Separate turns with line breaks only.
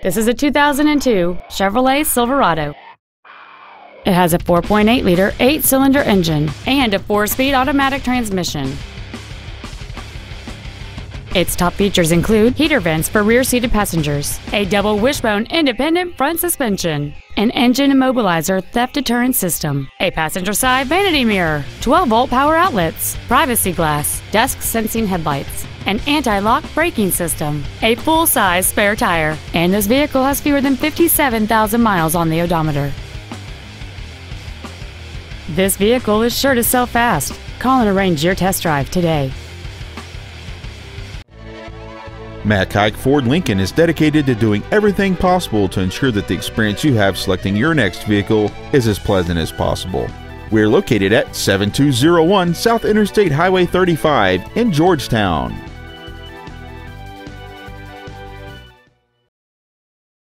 This is a 2002 Chevrolet Silverado. It has a 4.8 liter, 8 cylinder engine and a 4 speed automatic transmission. Its top features include heater vents for rear seated passengers, a double wishbone independent front suspension, an engine immobilizer theft deterrent system, a passenger side vanity mirror, 12 volt power outlets, privacy glass, dusk sensing headlights, an anti-lock braking system, a full-size spare tire, and this vehicle has fewer than 57,000 miles on the odometer. This vehicle is sure to sell fast. Call and arrange your test drive today.
Mac Haik Ford Lincoln is dedicated to doing everything possible to ensure that the experience you have selecting your next vehicle is as pleasant as possible. We're located at 7201 South Interstate Highway 35 in Georgetown.